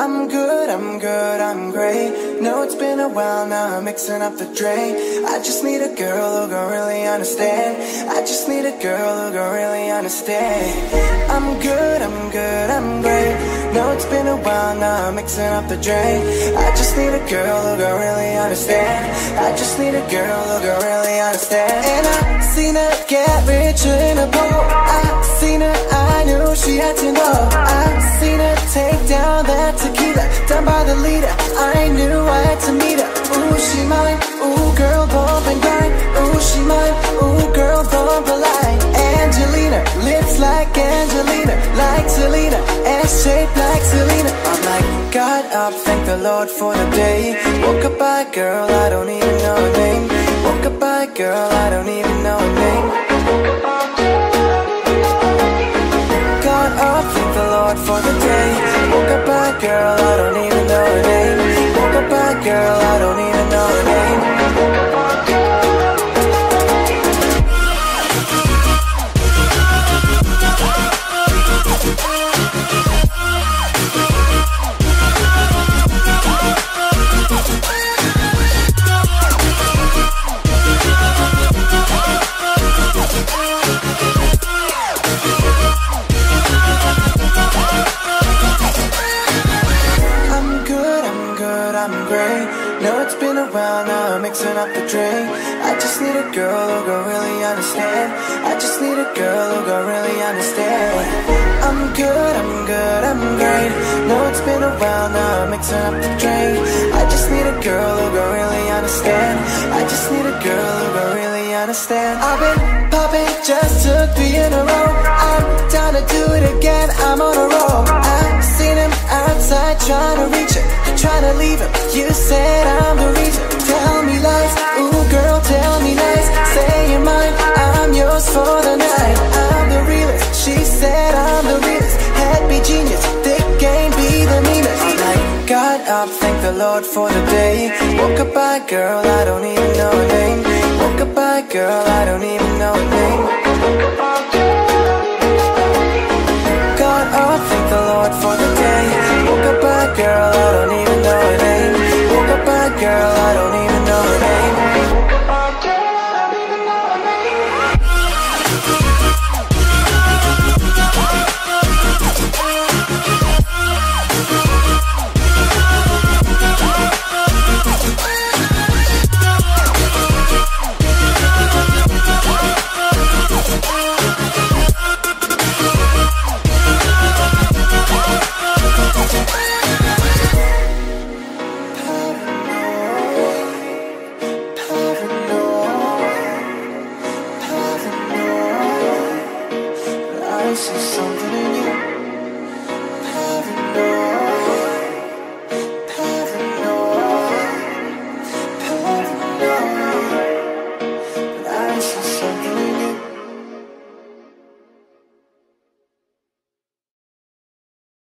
I'm good, I'm good, I'm great. No, it's been a while now, I'm mixing up the drink. I just need a girl who gon' really understand. I just need a girl who gon' really understand. I'm good, I'm good, I'm great. No, it's been a while now, I'm mixing up the drink. I just need a girl who gon' really understand. I just need a girl who gon' really understand. And I seen her get richer in a boat. I seen her, I knew she had to know. Tequila down by the leader. I knew I had to meet her. Ooh, she mine. Ooh, girl, bump and grind. Ooh, she mine. Ooh, girl, bump a line. Angelina, lips like Angelina, like Selena, ass shaped like Selena. I'm like, God up, thank the Lord for the day. Woke up by a girl, I don't even know her name. Woke up by a girl, I don't even know her name. God up, thank the Lord for the day. Woke up girl, I don't even know her name. Woke up girl, I don't even know her name. I'm great. No, it's been a while now, I'm mixing up the drink. I just need a girl who gon' really understand. I just need a girl who gon' really understand. I'm good, I'm good, I'm great. No, it's been a while now, I'm mixing up the drink. I just need a girl who gon' really understand. I just need a girl who gon' really understand. I've been popping, just took three in a row. I'm down to do it again, I'm on You said I'm the reason. Tell me lies, ooh girl, tell me lies. Mine, I'm yours for the night. I'm the realest. She said I'm the realest. Be the meanest. Thank the Lord for the day. Woke up by girl, I don't even know her name. Woke up by girl, I don't even know her name. This is something